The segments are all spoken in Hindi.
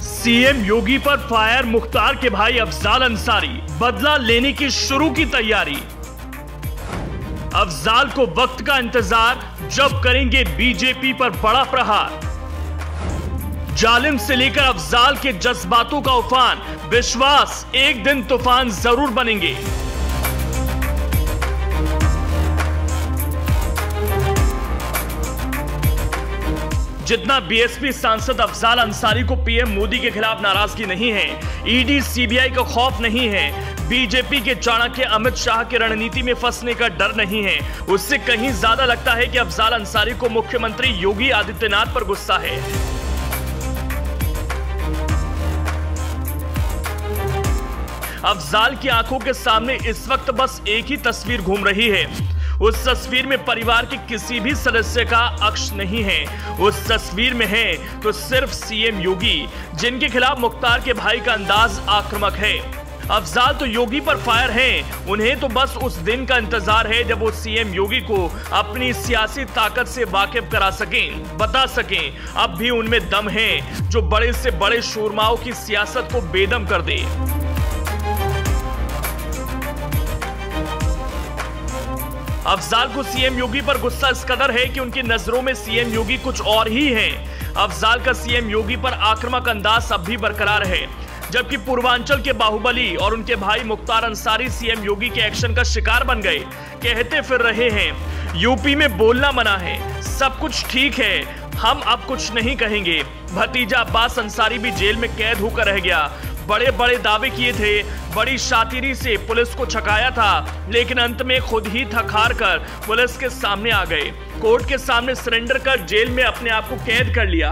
सीएम योगी पर फायर, मुख्तार के भाई अफजाल अंसारी, बदला लेने की शुरू की तैयारी। अफजाल को वक्त का इंतज़ार, जब करेंगे बीजेपी पर बड़ा प्रहार। जालिम से लेकर अफजाल के जज्बातों का उफान, विश्वास, एक दिन तूफ़ान ज़रूर बनेंगे। जितना बीएसपी सांसद अफजाल अंसारी को पीएम मोदी के खिलाफ नाराज़गी नहीं है ईडी सीबीआई का खौफ नहीं है बीजेपी के चाणक्य अमित शाह की रणनीति में फंसने का डर नहीं है। उससे कहीं ज़्यादा लगता है कि अफजाल अंसारी को मुख्यमंत्री योगी आदित्यनाथ पर गुस्सा है। अफजाल की आँखों के सामने इस वक्त बस एक ही तस्वीर घूम रही है। उस तस्वीर में परिवार के किसी भी सदस्य का अक्ष नहीं है। उस तस्वीर में है तो सिर्फ़ सीएम योगी, जिनके खिलाफ मुख्तार के भाई का अंदाज आक्रामक है। अफजाल तो योगी पर फायर हैं, उन्हें तो बस उस दिन का इंतज़ार है जब वो सीएम योगी को अपनी सियासी ताकत से वाकिफ करा सकें। बता सकें, अब भी उनमें दम है जो बड़े से बड़े शोरमाओं की सियासत को बेदम कर दे। अफजाल को सीएम योगी पर गुस्सा इस कदर है कि उनकी नज़रों में सीएम योगी कुछ और ही है। अफजाल का सीएम योगी पर आक्रामक अंदाज अब भी बरकरार है, जबकि पूर्वांचल के बाहुबली और उनके भाई मुख्तार अंसारी सीएम योगी के एक्शन का शिकार बन गए, कहते फिर रहे हैं, यूपी में बोलना मना है, सब कुछ ठीक है, हम अब कुछ नहीं कहेंगे। भतीजा अब्बास अंसारी भी जेल में कैद होकर रह गया बड़े बड़े दावे किए थे। बड़ी शातिरी से पुलिस को छकाया था, लेकिन अंत में खुद ही थकार कर पुलिस के सामने आ गए। कोर्ट के सामने सरेंडर कर जेल में अपने आप को कैद कर लिया।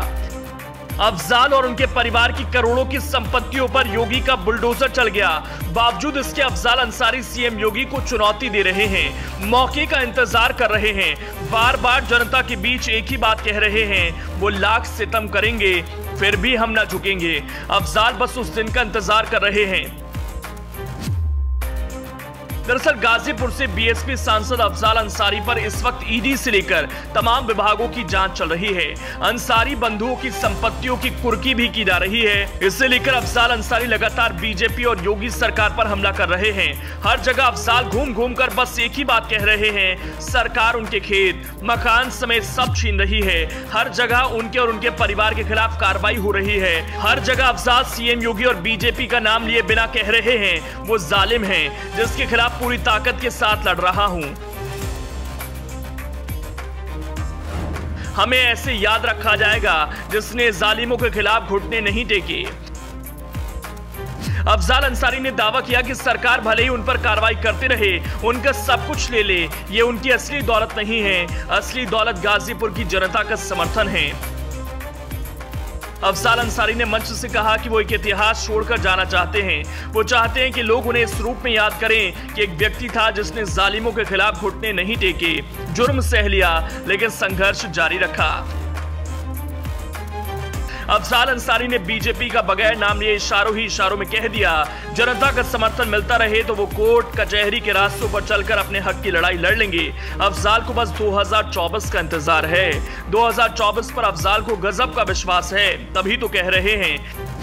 अफजाल और उनके परिवार की करोड़ों की संपत्तियों पर योगी का बुलडोजर चल गया। बावजूद इसके अफजाल अंसारी सीएम योगी को चुनौती दे रहे हैं, मौके का इंतज़ार कर रहे हैं। बार बार जनता के बीच एक ही बात कह रहे हैं, वो लाख सितम करेंगे फिर भी हम ना झुकेंगे। अफजाल बस उस दिन का इंतज़ार कर रहे हैं। दरअसल गाजीपुर से बीएसपी सांसद अफजाल अंसारी पर इस वक्त ईडी से लेकर तमाम विभागों की जाँच चल रही है। अंसारी बंधुओं की संपत्तियों की कुर्की भी की जा रही है। इससे लेकर अफजाल अंसारी लगातार बीजेपी और योगी सरकार पर हमला कर रहे हैं। हर जगह अफजाल घूम घूम कर बस एक ही बात कह रहे हैं, सरकार उनके खेत, मकान समेत सब छीन रही है। हर जगह उनके और उनके परिवार के खिलाफ कार्रवाई हो रही है। हर जगह अफजाल सीएम योगी और बीजेपी का नाम लिए बिना कह रहे हैं, वो जालिम है, जिसके खिलाफ पूरी ताकत के साथ लड़ रहा हूँ। हमें ऐसे याद रखा जाएगा जिसने जालिमों के खिलाफ घुटने नहीं टेके। अफजाल अंसारी ने दावा किया कि सरकार भले ही उन पर कार्रवाई करते रहे, उनका सब कुछ ले ले, ये उनकी असली दौलत नहीं है। असली दौलत गाजीपुर की जनता का समर्थन है। अफसाल अंसारी ने मंच से कहा कि वो एक इतिहास छोड़कर जाना चाहते हैं। वो चाहते हैं कि लोग उन्हें इस रूप में याद करें कि एक व्यक्ति था जिसने जालिमों के खिलाफ घुटने नहीं टेके, जुर्म सह लिया, लेकिन संघर्ष जारी रखा। अफसाल अंसारी ने बीजेपी का बगैर नाम लिए इशारों ही इशारों में कह दिया, जनता का समर्थन मिलता रहे तो वो कोर्ट, कचहरी के रास्तों पर चलकर अपने हक की लड़ाई लड़ लेंगे। अफजाल को बस 2024 का इंतज़ार है। 2024 पर अफजाल को गजब का विश्वास है, तभी तो कह रहे हैं।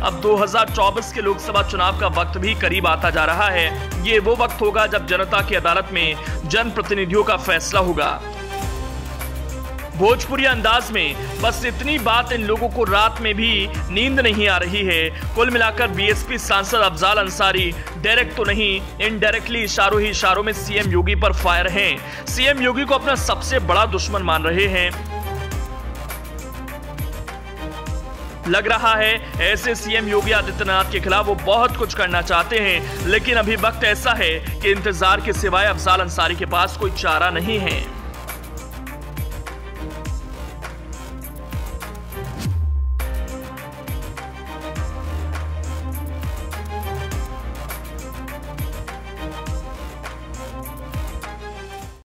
अब 2024 के लोकसभा चुनाव का वक्त भी करीब आता जा रहा है। ये वो वक्त होगा जब जनता की अदालत में जनप्रतिनिधियों का फैसला होगा। भोजपुरी अंदाज में बस इतनी बात इन लोगों को रात में भी नींद नहीं आ रही है। कुल मिलाकर बीएसपी सांसद अफजाल अंसारी डायरेक्ट तो नहीं इनडायरेक्टली इशारों ही इशारों में सीएम योगी पर फायर हैं। सीएम योगी को अपना सबसे बड़ा दुश्मन मान रहे हैं। लग रहा है ऐसे सीएम योगी आदित्यनाथ के खिलाफ वो बहुत कुछ करना चाहते हैं, लेकिन अभी वक्त ऐसा है कि इंतज़ार के सिवाय अफजाल अंसारी के पास कोई चारा नहीं है।